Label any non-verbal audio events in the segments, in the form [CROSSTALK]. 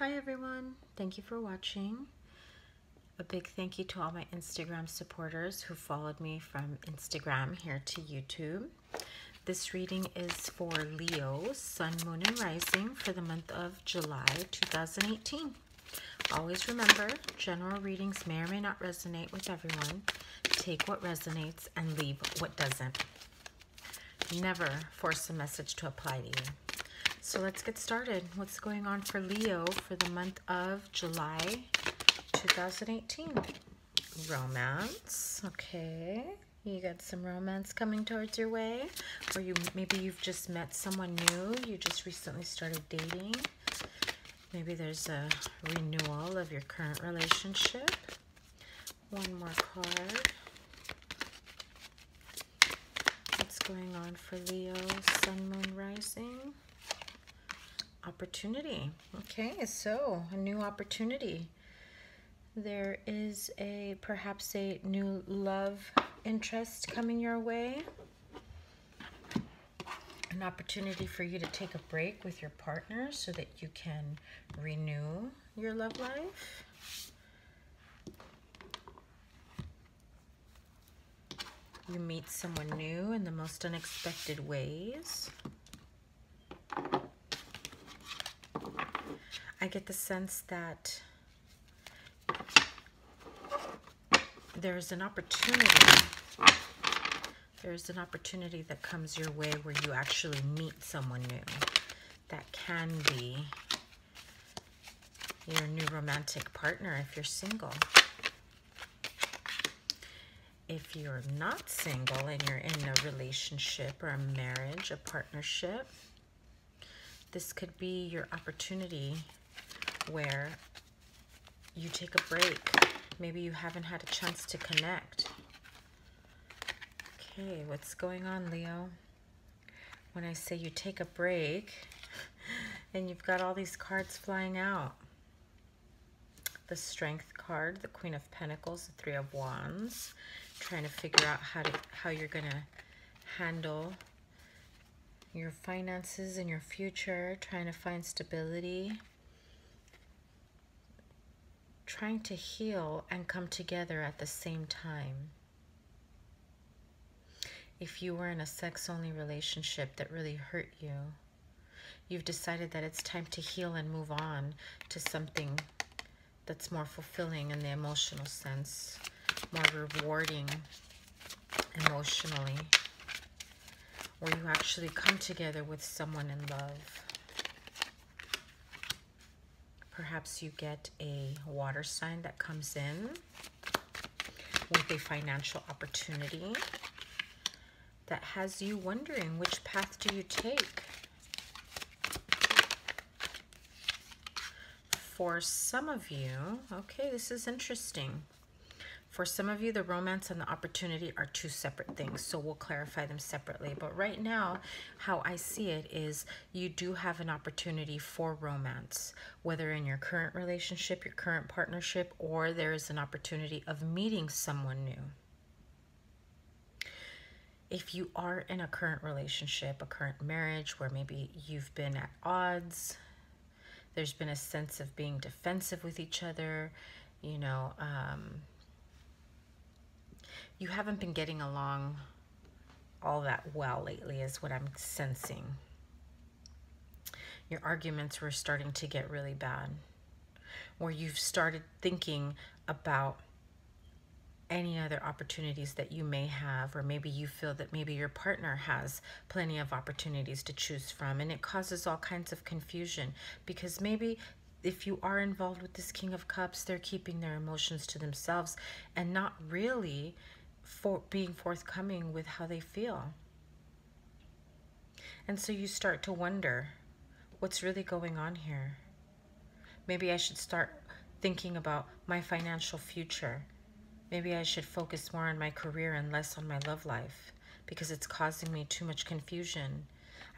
Hi everyone, thank you for watching. A big thank you to all my Instagram supporters who followed me from Instagram here to YouTube. This reading is for Leo, Sun, Moon, and Rising for the month of July 2018. Always remember, general readings may or may not resonate with everyone. Take what resonates and leave what doesn't. Never force a message to apply to you. So let's get started. What's going on for Leo for the month of July 2018? Romance. Okay. You got some romance coming towards your way. Or you maybe you've just met someone new. You just recently started dating. Maybe there's a renewal of your current relationship. One more card. What's going on for Leo, Sun, Moon, Rising? Opportunity. Okay, so a new opportunity. There is a perhaps a new love interest coming your way. An opportunity for you to take a break with your partner so that you can renew your love life. You meet someone new in the most unexpected ways. I get the sense that there's an opportunity. There's an opportunity that comes your way where you actually meet someone new. That can be your new romantic partner if you're single. If you're not single and you're in a relationship or a marriage, a partnership, this could be your opportunity where you take a break. Maybe you haven't had a chance to connect. Okay, what's going on, Leo? When I say you take a break, [LAUGHS] and you've got all these cards flying out. The Strength card, the Queen of Pentacles, the Three of Wands, trying to figure out how to how you're gonna handle your finances and your future, trying to find stability trying to heal and come together at the same time. If you were in a sex only relationship that really hurt you, you've decided that it's time to heal and move on to something that's more fulfilling in the emotional sense, more rewarding emotionally, where you actually come together with someone in love. Perhaps you get a water sign that comes in with a financial opportunity that has you wondering which path do you take. For some of you, okay, this is interesting. For some of you, the romance and the opportunity are two separate things, so we'll clarify them separately. But right now, how I see it is you do have an opportunity for romance, whether in your current relationship, your current partnership, or there is an opportunity of meeting someone new. If you are in a current relationship, a current marriage, where maybe you've been at odds, there's been a sense of being defensive with each other, you know, um, you haven't been getting along all that well lately is what I'm sensing. Your arguments were starting to get really bad. Where you've started thinking about any other opportunities that you may have, or maybe you feel that maybe your partner has plenty of opportunities to choose from, and it causes all kinds of confusion because maybe if you are involved with this King of Cups, they're keeping their emotions to themselves and not really for being forthcoming with how they feel. And so you start to wonder what's really going on here. Maybe I should start thinking about my financial future. Maybe I should focus more on my career and less on my love life because it's causing me too much confusion.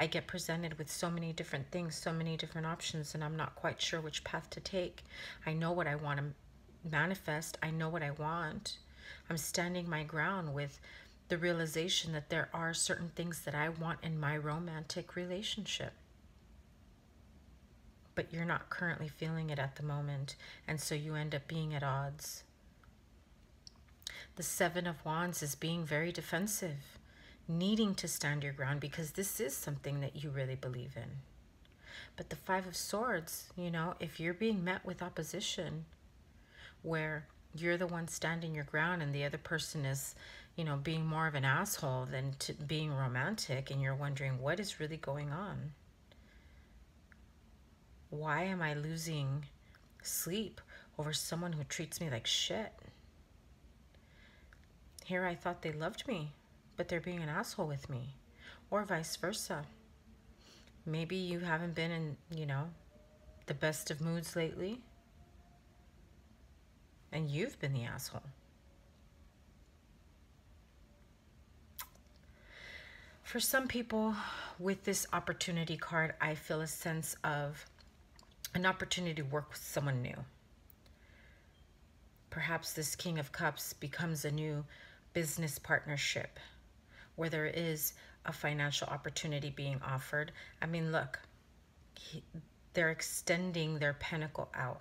I get presented with so many different things, so many different options, and I'm not quite sure which path to take. I know what I want to manifest. I know what I want. I'm standing my ground with the realization that there are certain things that I want in my romantic relationship. but you're not currently feeling it at the moment. And so you end up being at odds. The Seven of Wands is being very defensive, needing to stand your ground because this is something that you really believe in. But the Five of Swords, you know, if you're being met with opposition where you're the one standing your ground and the other person is, you know, being more of an asshole than being romantic and you're wondering what is really going on? Why am I losing sleep over someone who treats me like shit? Here I thought they loved me, but they're being an asshole with me, or vice versa. Maybe you haven't been in, you know, the best of moods lately, and you've been the asshole. For some people with this opportunity card, I feel a sense of an opportunity to work with someone new. Perhaps this King of Cups becomes a new business partnership where there is a financial opportunity being offered. I mean, look, he, they're extending their pentacle out.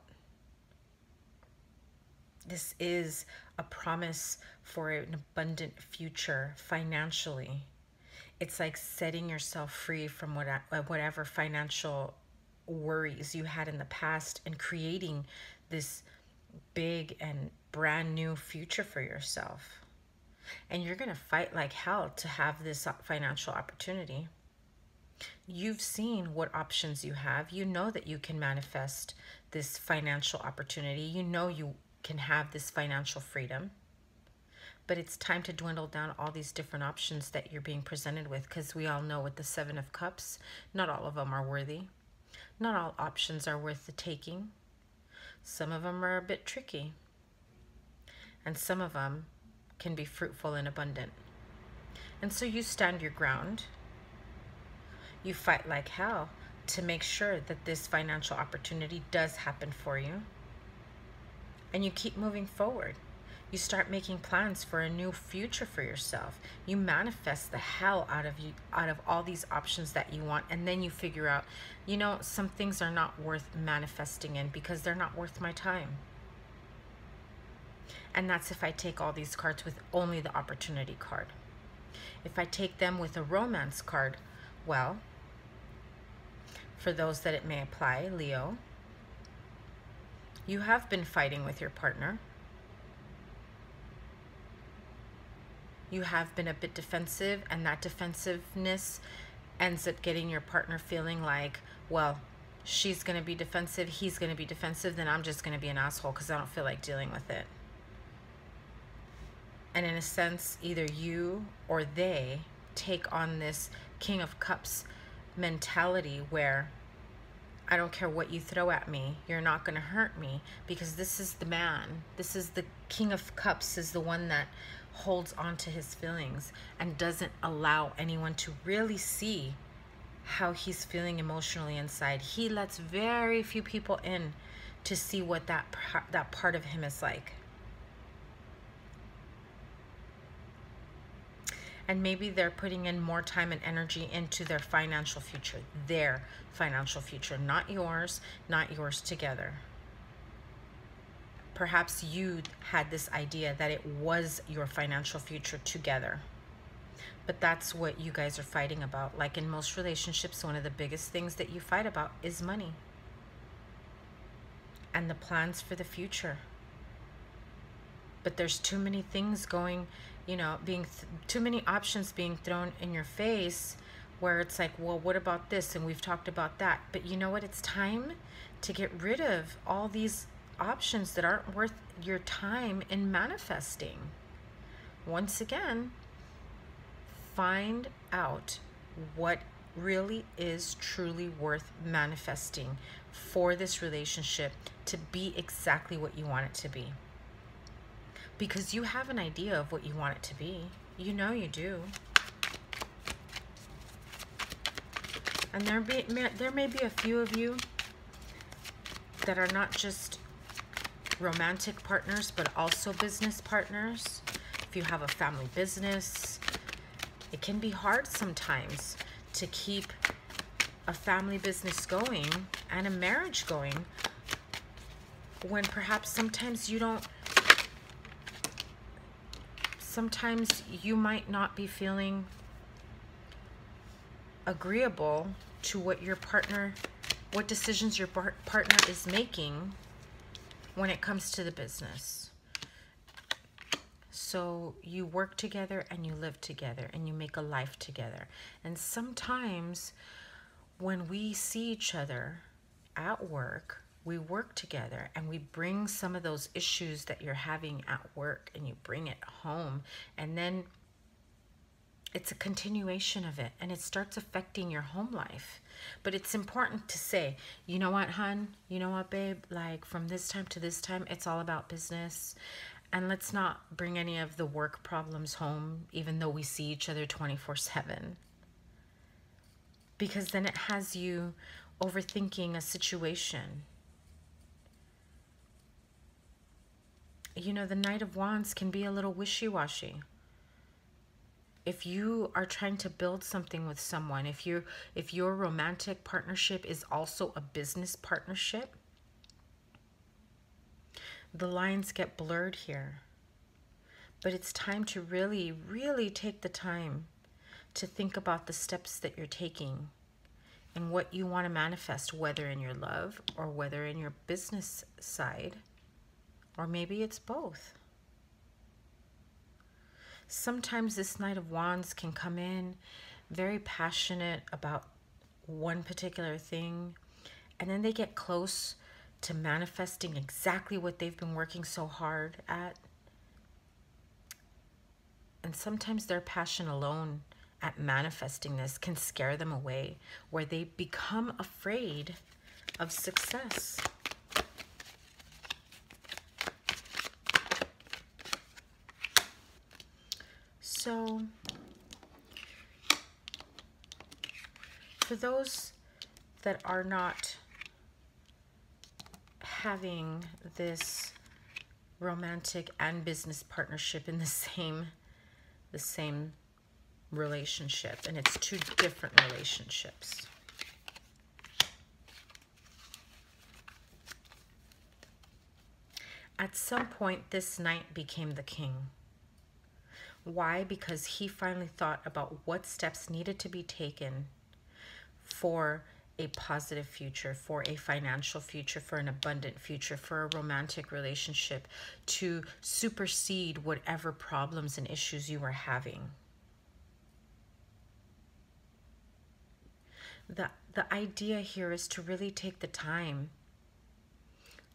This is a promise for an abundant future financially. It's like setting yourself free from what, whatever financial worries you had in the past and creating this big and brand new future for yourself and you're going to fight like hell to have this financial opportunity. You've seen what options you have. You know that you can manifest this financial opportunity. You know you can have this financial freedom. But it's time to dwindle down all these different options that you're being presented with because we all know with the Seven of Cups, not all of them are worthy. Not all options are worth the taking. Some of them are a bit tricky. And some of them can be fruitful and abundant. And so you stand your ground. You fight like hell to make sure that this financial opportunity does happen for you. And you keep moving forward. You start making plans for a new future for yourself. You manifest the hell out of you out of all these options that you want and then you figure out, you know, some things are not worth manifesting in because they're not worth my time. And that's if I take all these cards with only the opportunity card. If I take them with a romance card, well, for those that it may apply, Leo, you have been fighting with your partner. You have been a bit defensive, and that defensiveness ends up getting your partner feeling like, well, she's going to be defensive, he's going to be defensive, then I'm just going to be an asshole because I don't feel like dealing with it. And in a sense, either you or they take on this King of Cups mentality where I don't care what you throw at me, you're not going to hurt me because this is the man. This is the King of Cups, is the one that holds on to his feelings and doesn't allow anyone to really see how he's feeling emotionally inside. He lets very few people in to see what that that part of him is like. And maybe they're putting in more time and energy into their financial future, their financial future, not yours, not yours together. Perhaps you had this idea that it was your financial future together. But that's what you guys are fighting about. Like in most relationships, one of the biggest things that you fight about is money and the plans for the future. But there's too many things going you know, being too many options being thrown in your face where it's like, well, what about this? And we've talked about that. But you know what? It's time to get rid of all these options that aren't worth your time in manifesting. Once again, find out what really is truly worth manifesting for this relationship to be exactly what you want it to be because you have an idea of what you want it to be. You know you do. And there, be, there may be a few of you that are not just romantic partners, but also business partners. If you have a family business, it can be hard sometimes to keep a family business going and a marriage going when perhaps sometimes you don't sometimes you might not be feeling agreeable to what your partner what decisions your partner is making when it comes to the business. So you work together and you live together and you make a life together. And sometimes when we see each other at work we work together and we bring some of those issues that you're having at work and you bring it home. And then it's a continuation of it and it starts affecting your home life. But it's important to say you know what hun you know what babe? Like from this time to this time it's all about business. And let's not bring any of the work problems home even though we see each other 24 7 because then it has you overthinking a situation you know, the Knight of Wands can be a little wishy-washy. If you are trying to build something with someone, if you if your romantic partnership is also a business partnership, the lines get blurred here. But it's time to really, really take the time to think about the steps that you're taking and what you want to manifest, whether in your love or whether in your business side. Or maybe it's both. Sometimes this Knight of Wands can come in very passionate about one particular thing, and then they get close to manifesting exactly what they've been working so hard at. And sometimes their passion alone at manifesting this can scare them away, where they become afraid of success. So, for those that are not having this romantic and business partnership in the same the same relationship and it's two different relationships. At some point this knight became the king why? Because he finally thought about what steps needed to be taken for a positive future, for a financial future, for an abundant future, for a romantic relationship, to supersede whatever problems and issues you are having. The, the idea here is to really take the time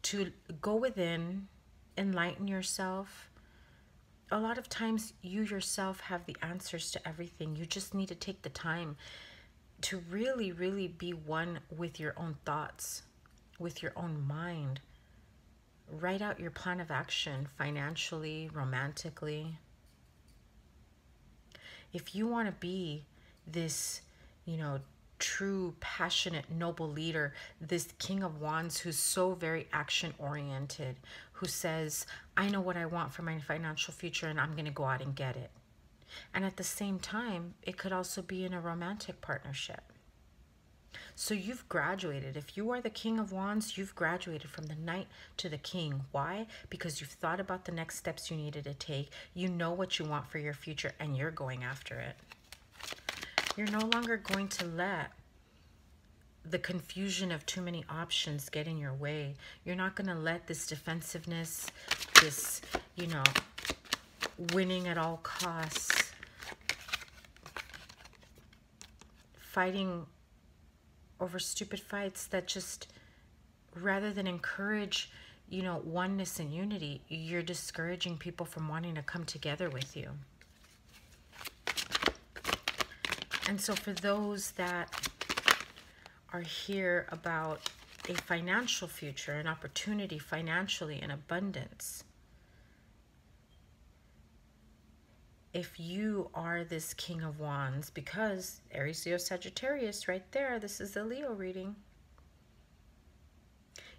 to go within, enlighten yourself, a lot of times you yourself have the answers to everything. You just need to take the time to really, really be one with your own thoughts, with your own mind. Write out your plan of action financially, romantically. If you want to be this, you know, true, passionate, noble leader, this King of Wands who's so very action oriented, who says, I know what I want for my financial future and I'm going to go out and get it. And at the same time, it could also be in a romantic partnership. So you've graduated. If you are the King of Wands, you've graduated from the Knight to the King. Why? Because you've thought about the next steps you needed to take. You know what you want for your future and you're going after it. You're no longer going to let the confusion of too many options get in your way. You're not going to let this defensiveness, this, you know, winning at all costs, fighting over stupid fights that just, rather than encourage, you know, oneness and unity, you're discouraging people from wanting to come together with you. And so for those that are here about a financial future, an opportunity financially in abundance, if you are this King of Wands, because Aries, Leo, Sagittarius, right there, this is the Leo reading.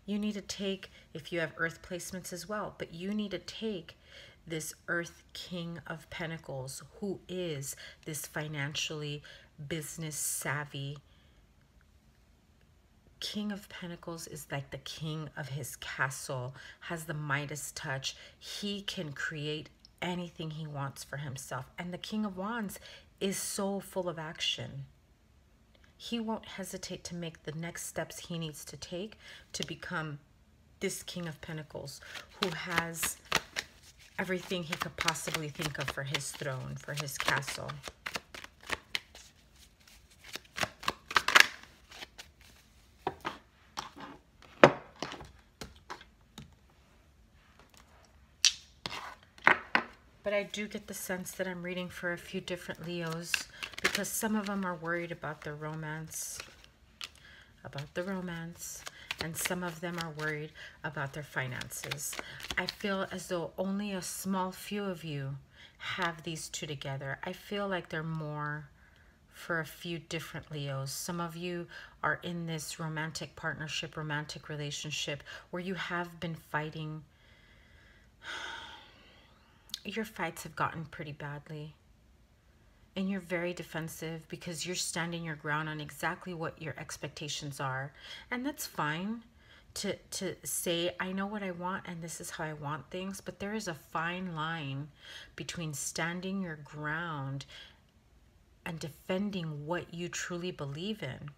You need to take, if you have earth placements as well, but you need to take this earth king of pentacles who is this financially business savvy King of Pentacles is like the king of his castle, has the Midas touch. He can create anything he wants for himself. And the King of Wands is so full of action. He won't hesitate to make the next steps he needs to take to become this King of Pentacles who has everything he could possibly think of for his throne, for his castle. I do get the sense that I'm reading for a few different Leos because some of them are worried about their romance, about the romance, and some of them are worried about their finances. I feel as though only a small few of you have these two together. I feel like they're more for a few different Leos. Some of you are in this romantic partnership, romantic relationship where you have been fighting your fights have gotten pretty badly. And you're very defensive because you're standing your ground on exactly what your expectations are. And that's fine to, to say, I know what I want and this is how I want things. But there is a fine line between standing your ground and defending what you truly believe in.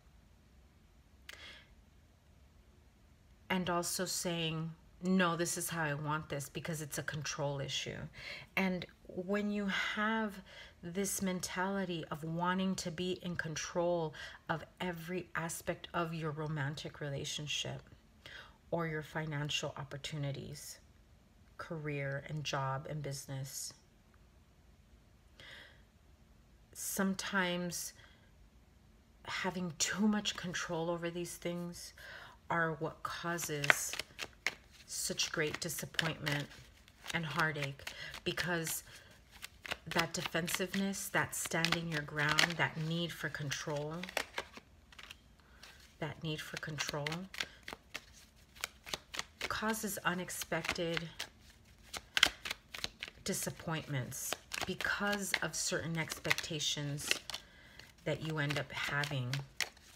And also saying, no, this is how I want this because it's a control issue. And when you have this mentality of wanting to be in control of every aspect of your romantic relationship or your financial opportunities, career and job and business, sometimes having too much control over these things are what causes such great disappointment and heartache because that defensiveness, that standing your ground, that need for control, that need for control causes unexpected disappointments because of certain expectations that you end up having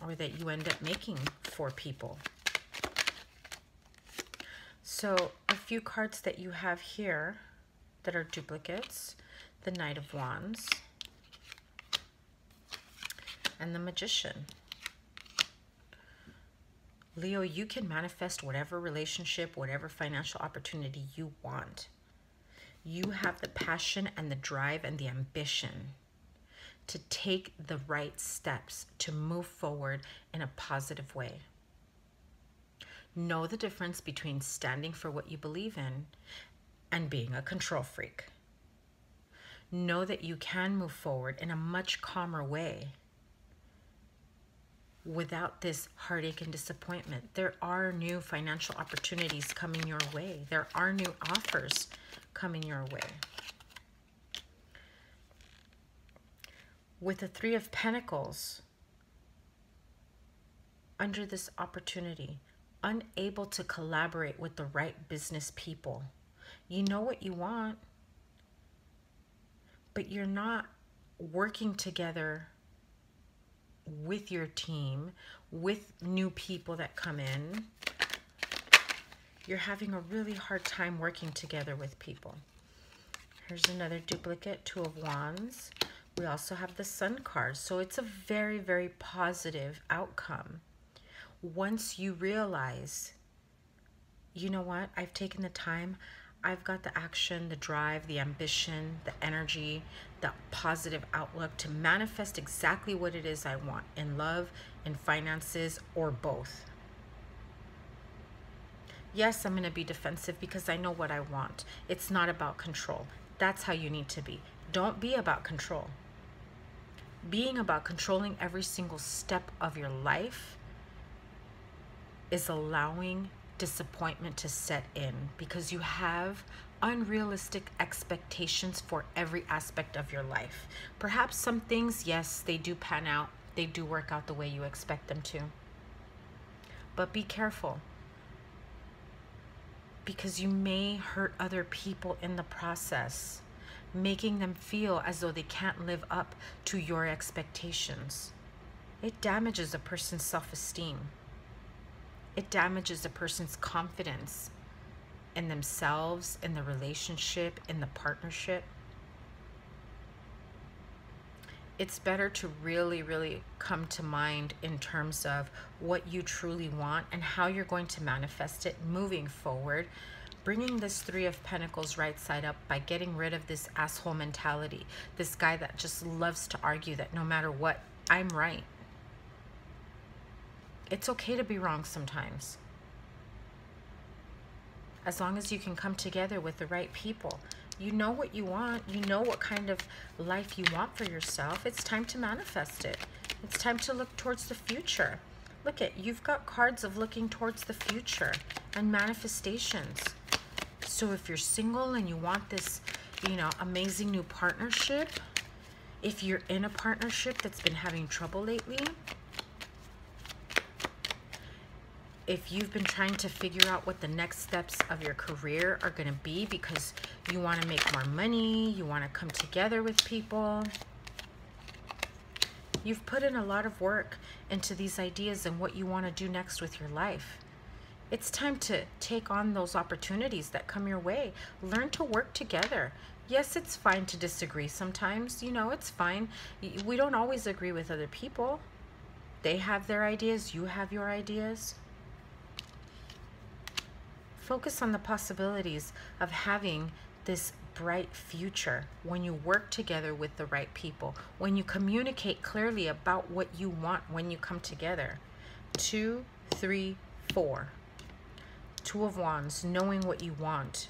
or that you end up making for people. So a few cards that you have here that are duplicates, the Knight of Wands and the Magician. Leo, you can manifest whatever relationship, whatever financial opportunity you want. You have the passion and the drive and the ambition to take the right steps to move forward in a positive way. Know the difference between standing for what you believe in and being a control freak. Know that you can move forward in a much calmer way without this heartache and disappointment. There are new financial opportunities coming your way. There are new offers coming your way. With the Three of Pentacles, under this opportunity, unable to collaborate with the right business people. You know what you want, but you're not working together with your team, with new people that come in. You're having a really hard time working together with people. Here's another duplicate, Two of Wands. We also have the Sun card. So it's a very, very positive outcome once you realize, you know what, I've taken the time, I've got the action, the drive, the ambition, the energy, the positive outlook to manifest exactly what it is I want in love, in finances, or both. Yes, I'm going to be defensive because I know what I want. It's not about control. That's how you need to be. Don't be about control. Being about controlling every single step of your life is allowing disappointment to set in because you have unrealistic expectations for every aspect of your life. Perhaps some things, yes, they do pan out, they do work out the way you expect them to. But be careful because you may hurt other people in the process, making them feel as though they can't live up to your expectations. It damages a person's self esteem. It damages a person's confidence in themselves, in the relationship, in the partnership. It's better to really, really come to mind in terms of what you truly want and how you're going to manifest it moving forward. Bringing this Three of Pentacles right side up by getting rid of this asshole mentality. This guy that just loves to argue that no matter what, I'm right. It's okay to be wrong sometimes as long as you can come together with the right people. You know what you want. You know what kind of life you want for yourself. It's time to manifest it. It's time to look towards the future. Look at, you've got cards of looking towards the future and manifestations. So if you're single and you want this, you know, amazing new partnership, if you're in a partnership that's been having trouble lately, if you've been trying to figure out what the next steps of your career are going to be because you want to make more money, you want to come together with people. You've put in a lot of work into these ideas and what you want to do next with your life. It's time to take on those opportunities that come your way. Learn to work together. Yes, it's fine to disagree sometimes. You know, it's fine. We don't always agree with other people. They have their ideas, you have your ideas. Focus on the possibilities of having this bright future when you work together with the right people, when you communicate clearly about what you want when you come together. Two, three, four. Two of Wands, knowing what you want,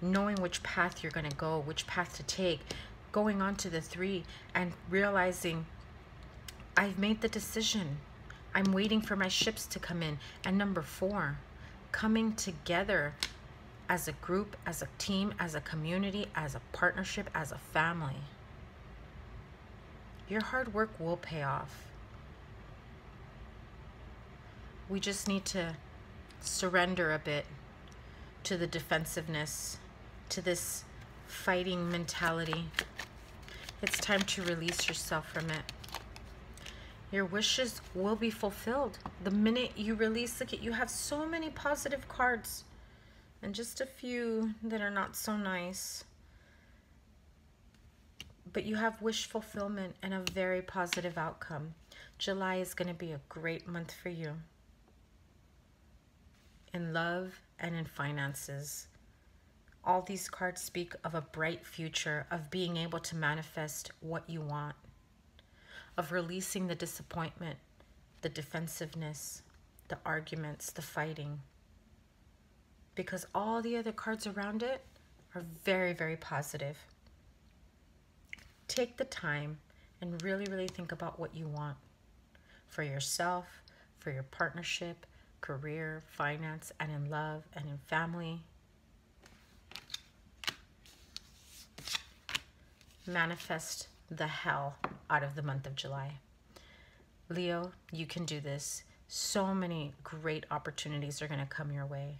knowing which path you're going to go, which path to take, going on to the three and realizing I've made the decision. I'm waiting for my ships to come in. And number four, coming together as a group, as a team, as a community, as a partnership, as a family. Your hard work will pay off. We just need to surrender a bit to the defensiveness, to this fighting mentality. It's time to release yourself from it. Your wishes will be fulfilled. The minute you release, look at you have so many positive cards and just a few that are not so nice. But you have wish fulfillment and a very positive outcome. July is going to be a great month for you. In love and in finances. All these cards speak of a bright future, of being able to manifest what you want of releasing the disappointment, the defensiveness, the arguments, the fighting. Because all the other cards around it are very, very positive. Take the time and really, really think about what you want for yourself, for your partnership, career, finance, and in love and in family. Manifest the hell out of the month of July. Leo, you can do this. So many great opportunities are going to come your way.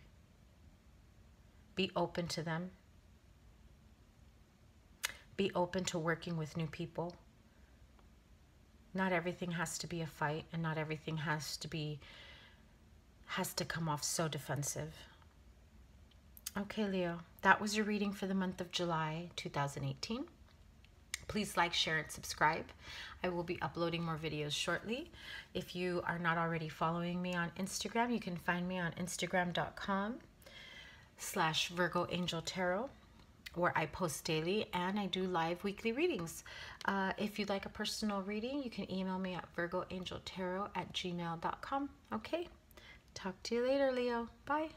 Be open to them. Be open to working with new people. Not everything has to be a fight and not everything has to be has to come off so defensive. Okay, Leo, that was your reading for the month of July 2018. Please like, share, and subscribe. I will be uploading more videos shortly. If you are not already following me on Instagram, you can find me on instagram.com slash Virgo Angel Tarot where I post daily and I do live weekly readings. Uh, if you'd like a personal reading, you can email me at virgoangeltarot at gmail.com. Okay, talk to you later, Leo. Bye.